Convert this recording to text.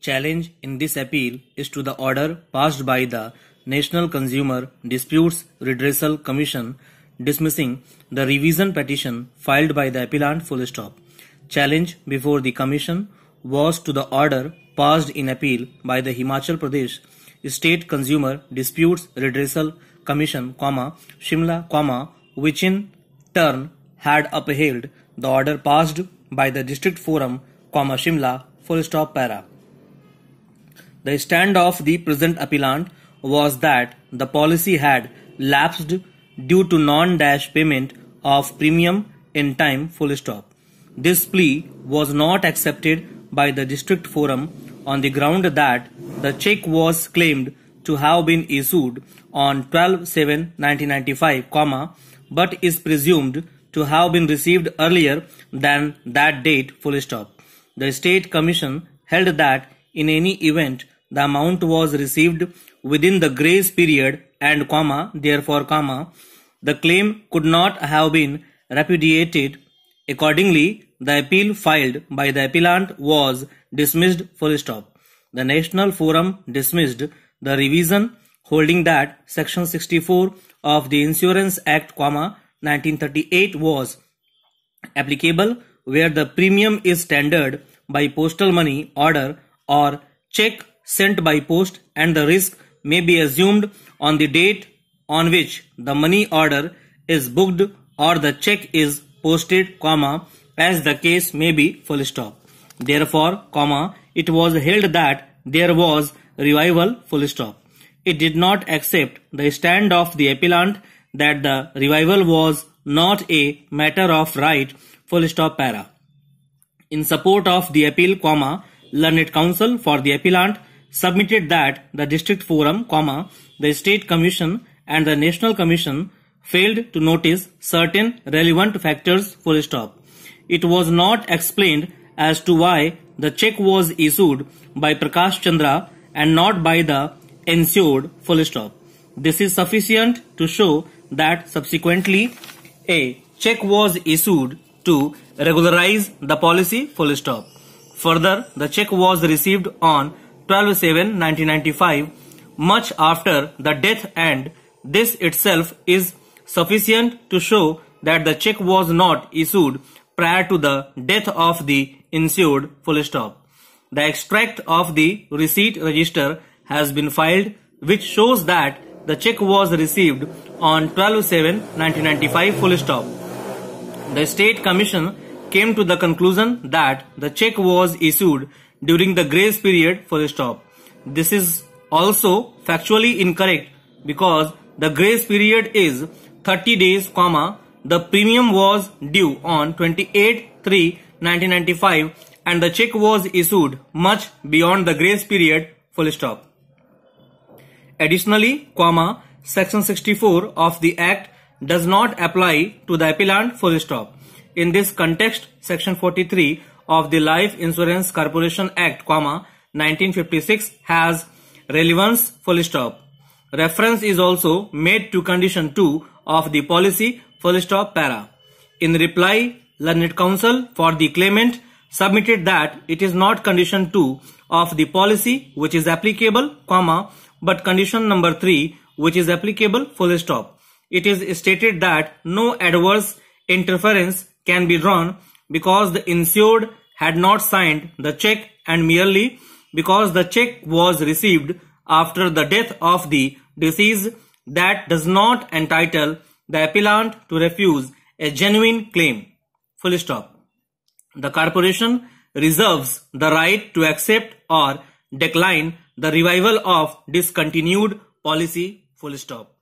Challenge in this appeal is to the order passed by the National Consumer Disputes Redressal Commission dismissing the revision petition filed by the appellant full stop. Challenge before the commission was to the order passed in appeal by the Himachal Pradesh State Consumer Disputes Redressal Commission, comma, Shimla, comma, which in turn had upheld the order passed by the District Forum, comma, Shimla, full stop para. The stand of the present appellant was that the policy had lapsed due to non-dash payment of premium in time full stop. This plea was not accepted by the district forum on the ground that the check was claimed to have been issued on 12-7-1995, comma, but is presumed to have been received earlier than that date full stop. The state commission held that in any event the amount was received within the grace period and comma therefore comma the claim could not have been repudiated accordingly the appeal filed by the appellant was dismissed full stop the national forum dismissed the revision holding that section 64 of the insurance act comma 1938 was applicable where the premium is tendered by postal money order or check sent by post and the risk may be assumed on the date on which the money order is booked or the check is posted comma as the case may be full stop. Therefore comma it was held that there was revival full stop. It did not accept the stand of the appellant that the revival was not a matter of right full stop para. In support of the appeal, comma, learned counsel for the appellant submitted that the district forum, comma, the state commission and the national commission failed to notice certain relevant factors full stop. It was not explained as to why the check was issued by Prakash Chandra and not by the insured full stop. This is sufficient to show that subsequently a check was issued to regularize the policy full stop. Further, the check was received on 12-7-1995 much after the death and this itself is sufficient to show that the check was not issued prior to the death of the insured full stop. The extract of the receipt register has been filed which shows that the check was received on 12-7-1995 full stop. The State Commission came to the conclusion that the check was issued during the grace period full stop. This is also factually incorrect because the grace period is 30 days, comma, the premium was due on 28-3-1995 and the check was issued much beyond the grace period full stop. Additionally, comma, section 64 of the Act does not apply to the appellant full stop. In this context, section 43 of the Life Insurance Corporation Act, comma, 1956 has relevance full stop. Reference is also made to condition 2 of the policy full stop para. In reply, learned counsel for the claimant submitted that it is not condition 2 of the policy which is applicable, comma, but condition number 3 which is applicable full stop. It is stated that no adverse interference can be drawn because the insured had not signed the check and merely because the check was received after the death of the deceased that does not entitle the appellant to refuse a genuine claim. Full stop. The corporation reserves the right to accept or decline the revival of discontinued policy full stop